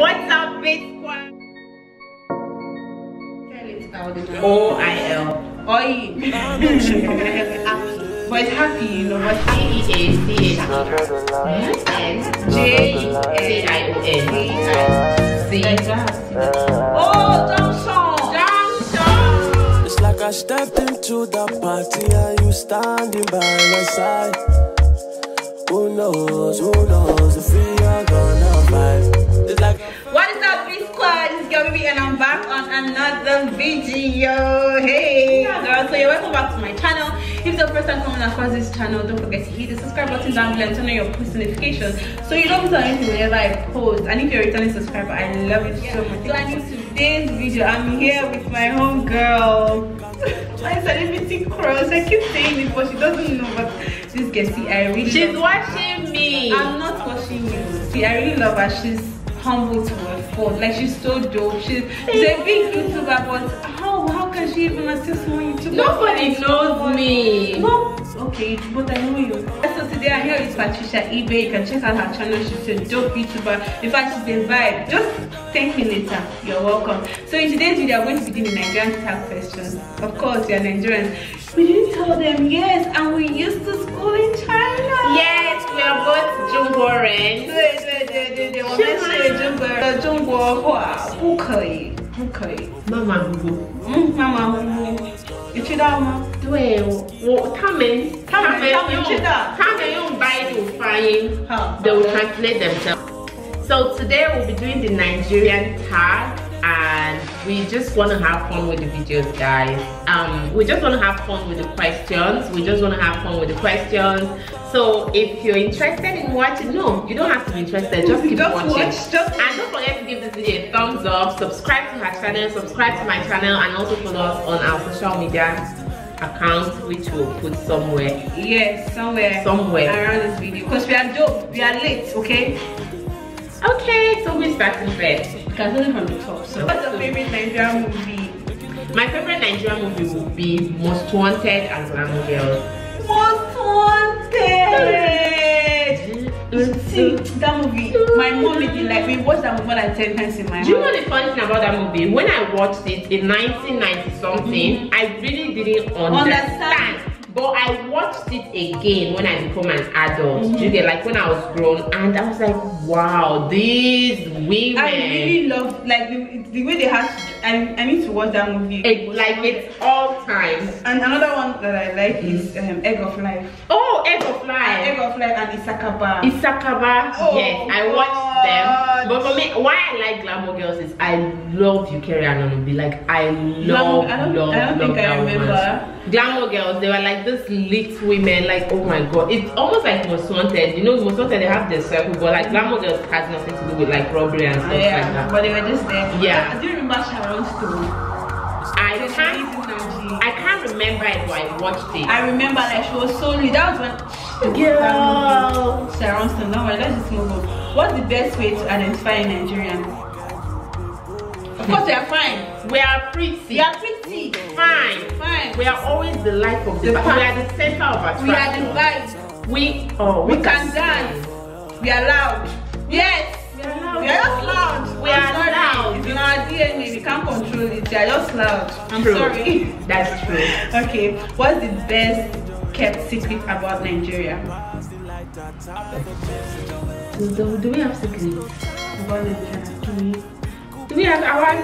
What's up, Bitcoin? O-I-L. Oi. but happy, you know, but C-E-A-C-H. N-J-C-I-O-N. C. Oh, Johnson. Junction. It's like I stepped into the party and you standing by my side. Who knows, who knows if we are Squad? It's your baby, and I'm back on another video. Hey, girl. So, you're welcome back to my channel. If it's your first time coming across this channel, don't forget to hit the subscribe button down below and turn on your post notifications so you don't miss out anything whenever I post. And if you're a returning subscriber, I love you so much. So, in today's video, I'm here with my home girl. My celebrity crush. I keep saying it, but she doesn't know. But this girl, see, I really. She's watching me. I'm not watching you. See, I really love her. She's humble to her fault. Like she's so dope. She's, she's a big YouTuber, but how how can she even assist more YouTuber? Nobody knows me. No. Okay, but I know you. So today I'm here with Patricia Ibe. You can check out her channel. She's a dope YouTuber. In fact, she's a vibe. Just thank me later. Ah, you're welcome. So in today's video, I'm going to be doing the Nigerian tag questions. Of course, you're Nigerians. We didn't tell them yes, and we used to school in China. Yes, we are both Jungboren. 对对对对对，我们是中国人，中国话不可以，不可以。 Mama Gugu. 嗯，妈妈呼呼，你知道吗？对，我他们他们用他们知道他们用 Bible 发音好 they will translate themselves. So today we'll be doing the Nigerian tag and we just want to have fun with the videos guys. Um, we just want to have fun with the questions. We just want to have fun with the questions. So if you're interested in watching, no, you don't have to be interested. Just keep Just watching. watch, just- and don't forget to give this video a thumbs up. Subscribe to her channel. Subscribe to my channel and also follow us on our social media accounts, which we'll put somewhere. Yes, somewhere. Somewhere. around this video. Because we are dope. We are late. Okay. Okay, so we're starting first. You can start it from the top. So, what's your favorite Nigerian movie? My favorite Nigerian movie would be Most Wanted and Glamour Girls. Most Wanted. See that movie. My mom me like we watched that movie than ten times in my life. Do you know the funny thing about that movie? When I watched it in 1990 something, mm-hmm. I really didn't understand. Understand. But I watched it again when I become an adult. You get like when I was grown, and I was like, wow, these women. I really love like the, the way they had. To, I I need to watch that movie. it, like it's all time. And another one that I like is um, Egg of Life. Oh, Egg of Life. Egg of Life and Issakaba. Issakaba, Oh, yes, I watched. Them. But for me, why I like Glamour Girls is I love Eucharia Anunobi. Like I love, Glamour- I don't- love, I don't love think I remember. Glamour Girls, they were like this lit women. Like oh my god, it's almost like Most Wanted. You know, Most Wanted they have their circle, but like Glamour Girls has nothing to do with like robbery and stuff yeah, like that. but they were just there. Yeah. I Do you remember Sharon Stone? I She's can't. I can't remember it, but I watched it. I remember like she was so lit. That was when Girl. Sharon Stone. Don't worry, let's just move on. What's the best way to identify a Nigerian? Of course, they are fine. We are pretty. We are pretty. fine. Fine. We are always the life of the, The. We are the center of attraction. We are the vibes. We oh We what can dance. We are loud. Yes. We are loud. We are just loud. We I'm are sorry. loud. It's in our DNA. We can't control it. We are just loud. I'm True. sorry. That's true. okay. What's the best kept secret about Nigeria? Do, do we have secrets? Do we have our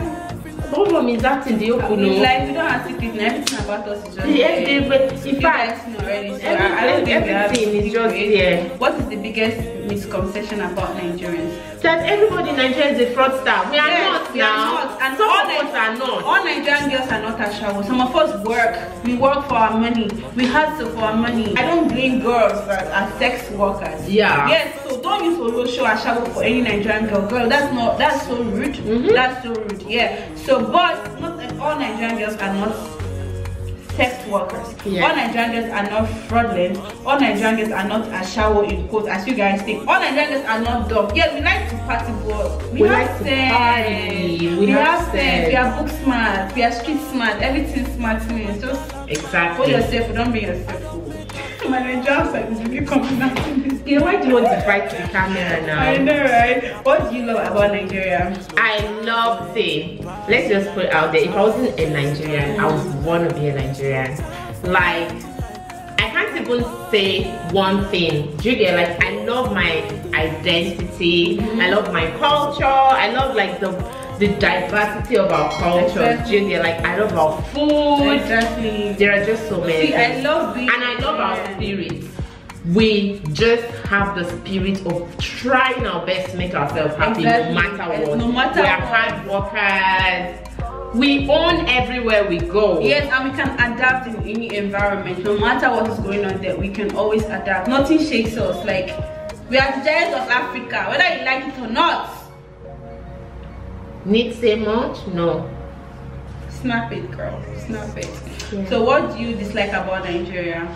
both of is that in the open? No? like we don't have secret. and Everything about us is just Yes, eh, there. they- but in You fact, already. So everything- I don't think everything is just there. What is the biggest misconception about Nigerians? that everybody in Nigeria is a fraudster. We are Yes, not we are not. And some all of us are not. All Nigerian girls are not ashawo. Some of us work. We work for our money. We hustle for our money. I don't blame girls as, as sex workers. Yeah. Yes. Don't use Oro show ashawo for any Nigerian girl. Girl, that's not. That's so rude. Mhm. That's so rude. Yeah. So, but not all Nigerian girls are not sex workers. Yeah. All Nigerian girls are not fraudulent. All Nigerian girls are not ashawo in quotes, as you guys think. All Nigerian girls are not dumb. Yeah, we like to party, but we, We have like to sense. party. We We, have have sense. sense. We are book smart. We are street smart. Everything smart means just Exactly. yourself. Don't be yourself. My Nigerian side is really coming know, why do you want to fight the camera now? I know, right? What do you love about Nigeria? I love saying, let's just put it out there. If I wasn't a Nigerian, I would want to be a Nigerian. Like, I can't even say one thing. Do you get like I love my identity, Mm-hmm. I love my culture, I love like the the diversity of our culture. Exactly. Like I love our food. Exactly. There are just so many. See, I love being and I love our Nigerian. spirit. We just have the spirit of trying our best to make ourselves happy Exactly. no matter what. no matter we are hard workers. We own everywhere we go. Yes, and we can adapt in any environment. No matter what is going on there, we can always adapt. Nothing shakes us. Like we are the giants of Africa, whether you like it or not. Need say much? No. Snap it, girl. Snap it. Yeah. So, what do you dislike about Nigeria?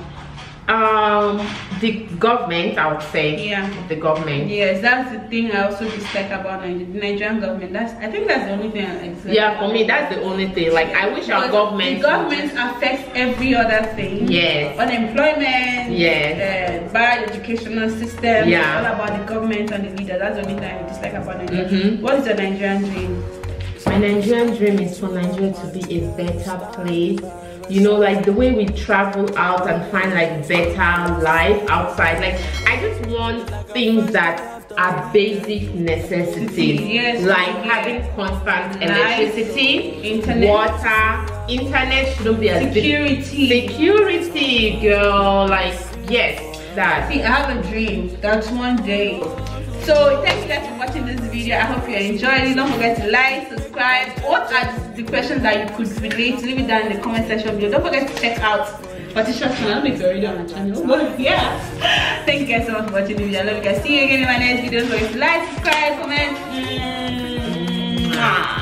Um, the government, I would say. Yeah. The government. Yes, that's the thing I also dislike about the Nigerian government. That's I think that's the only thing I dislike. Yeah, for me, that's the only thing. Like, I wish our government. The government affects every other thing. Yes. Unemployment. Yes. Uh, bad educational system. Yeah. It's all about the government and the leader. That's the only thing I dislike about Nigeria. Mhm. What is your Nigerian dream? My Nigerian dream is for Nigeria to be a better place. You know, like the way we travel out and find like better life outside. Like, I just want things that are basic necessities. Yes. Like Yeah. having constant electricity, internet. water. Internet shouldn't be big. Security. Security, girl. Like, yes, that. See, I have a dream that one day. So thank you guys for watching this video. I hope you enjoyed it. Don't forget to like, subscribe. What are the questions that you could relate? Leave it down in the comment section below. Don't forget to check out Patricia's channel. I don't know if you're already on the channel, but yeah. Thank you guys so much for watching the video. I love you guys. See you again in my next video. Don't forget to like, subscribe, comment. Mm.